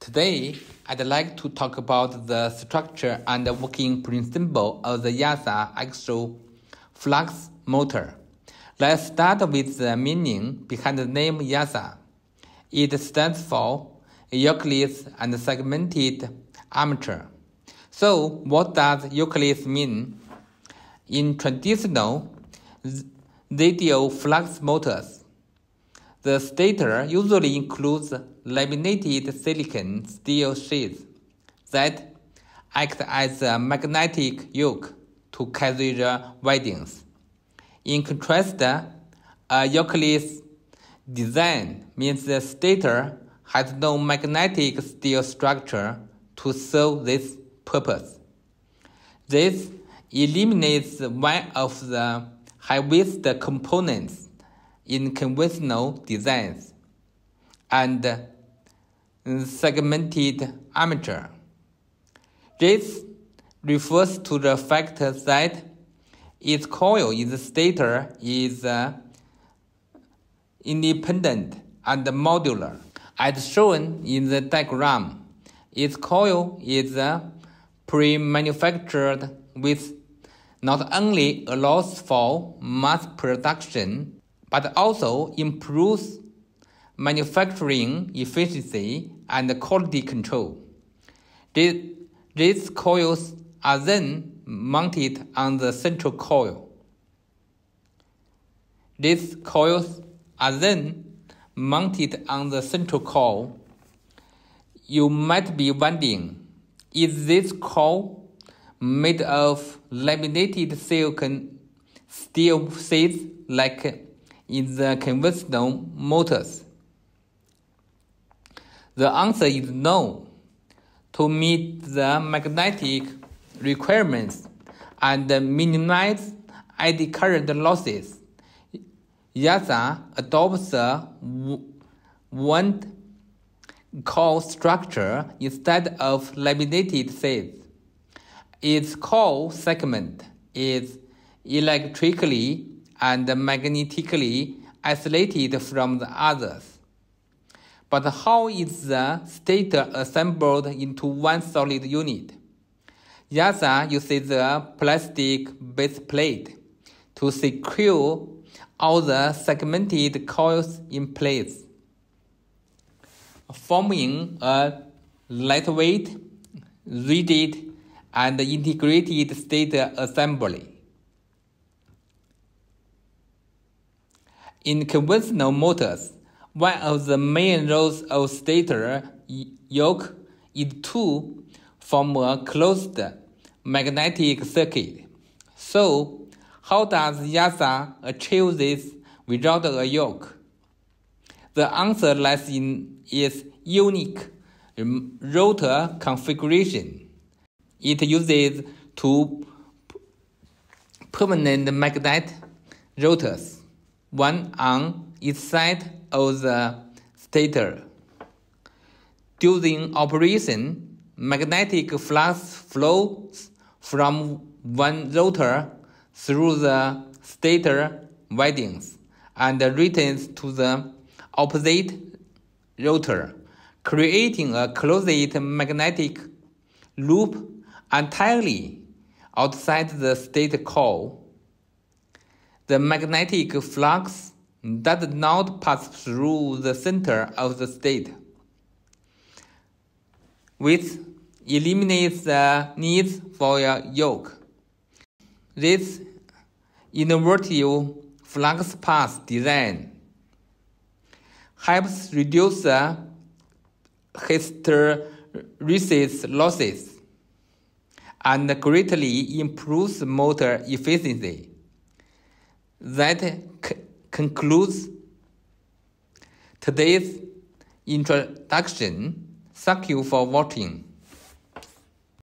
Today, I'd like to talk about the structure and the working principle of the YASA axial flux motor. Let's start with the meaning behind the name YASA. It stands for Yokeless and segmented armature. So, what does yokeless mean? In traditional radial flux motors, the stator usually includes laminated silicon steel sheets that act as a magnetic yoke to carry the windings. In contrast, a yokeless design means the stator has no magnetic steel structure to serve this purpose. This eliminates one of the heaviest components in conventional designs and segmented armature. This refers to the fact that its coil in the stator is uh, independent and modular. As shown in the diagram, its coil is uh, pre-manufactured with not only allows for mass production but also improves manufacturing efficiency and quality control. These coils are then mounted on the central coil. These coils are then mounted on the central coil. You might be wondering, is this coil made of laminated silicon steel sheets like in the conventional motors? The answer is no. To meet the magnetic requirements and minimize eddy current losses, YASA adopts a wound coil structure instead of laminated sheets. Its coil segment is electrically and magnetically isolated from the others. But how is the stator assembled into one solid unit? YASA uses a plastic base plate to secure all the segmented coils in place, forming a lightweight, rigid, and integrated stator assembly. In conventional motors, one of the main roles of stator yoke is to form a closed magnetic circuit. So, how does YASA achieve this without a yoke? The answer lies in its unique rotor configuration. It uses two permanent magnet rotors one on each side of the stator. During operation, magnetic flux flows from one rotor through the stator windings and returns to the opposite rotor, creating a closed magnetic loop entirely outside the stator core the magnetic flux does not pass through the center of the stator, which eliminates the need for a yoke. This innovative flux path design helps reduce the hysteresis losses and greatly improves motor efficiency. That concludes today's introduction. Thank you for watching.